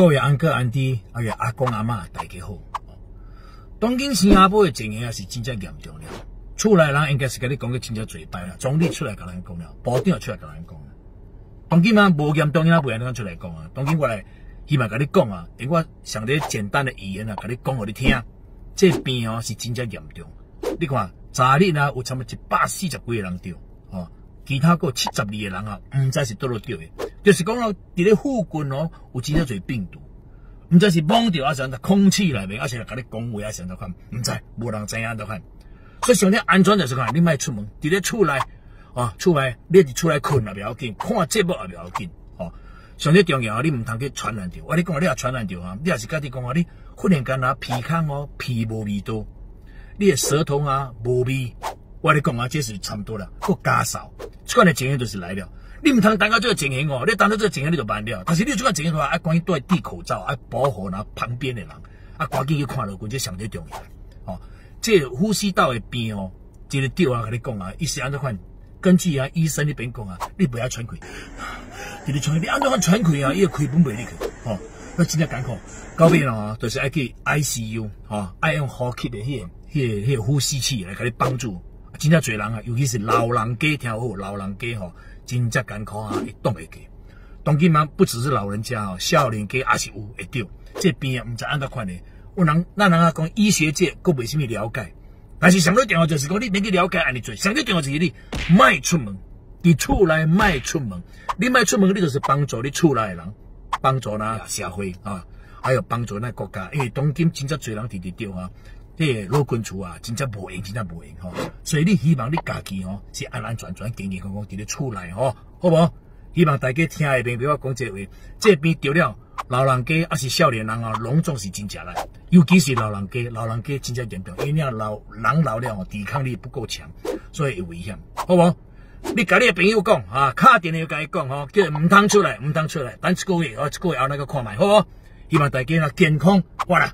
各位安哥、安弟，还有阿公、阿妈，大家好。当今新加坡的情形也是真正严重了。厝内人应该是跟你讲个真正嘴白啦，总理出来跟咱讲了，部长出来跟咱讲了。当今嘛无严重，也不安尼出来讲啊。当今我来希望跟你讲啊，因我上啲简单的语言啊，跟你讲互你听。这病哦是真正严重。你看昨日啊有差不多一百四十几个人着，哦，其他个七十二个人啊，唔知是倒落着的。就是讲哦，伫咧附近哦，有真侪病毒，毋知是摸着啊，是空气内面，啊是甲你讲话啊，是安怎款，毋知，无人知影安怎款。所以上天安全就是讲，你莫出门，伫咧厝内，哦，厝内，你伫厝内困也袂要紧，看节目也袂要紧，哦。上天重要，你毋通去传染着。我你讲，你也传染着啊，你也是家己讲啊，你忽然间啊，鼻腔哦，鼻无味道，你的舌头啊无味，我你讲啊，这是差不多了，个加少，这款的情形就是来了。你唔通等到这个情形哦，你等到这个情形你就慢了。但是你这个情形的话，啊，关于戴戴口罩，啊，保护那旁边的人，啊，赶紧去看了，这上最重要。哦，这呼吸道的病哦，这个调啊，跟你讲啊，意思安怎款？根据啊医生那边讲啊，你不要喘气，这个喘气，你安怎款喘气啊？伊个气本袂入去，哦，那真正艰苦。到尾咯，就是爱去 ICU，哦，爱用呼吸的迄个、迄个、迄个呼吸器来给你帮助。真正侪人啊，尤其是老人家，听好，老人家吼。真正艰苦啊，会挡会过。当今嘛，不只是老人家哦，少年家也是有会着。这病啊，毋知安怎款的。有人，咱人啊讲医学界，佫未甚物了解。但是上最重要就是讲，你能去了解安尼做。上最重要就是你卖出门，伫厝内卖出门。你卖出门，你就是帮助你厝内的人，帮助咱社会啊，还有帮助咱国家。因为当今真正侪人伫伫着啊。这老君厝啊，真正无用，真正无用吼。所以你希望你家己吼是安安全全、健健康康伫咧厝内吼，好无？希望大家听下边，比我讲这话，这边除了老人家还是少年人啊，拢总是真正来。尤其是老人家，老人家真正严重，因为你老人老了哦，抵抗力不够强，所以有危险，好无？你甲你的朋友讲啊，卡电话甲伊讲吼，叫毋通出来，毋通出来，等一个月哦，一个月后那个看卖，好无？希望大家啊健康，我啦。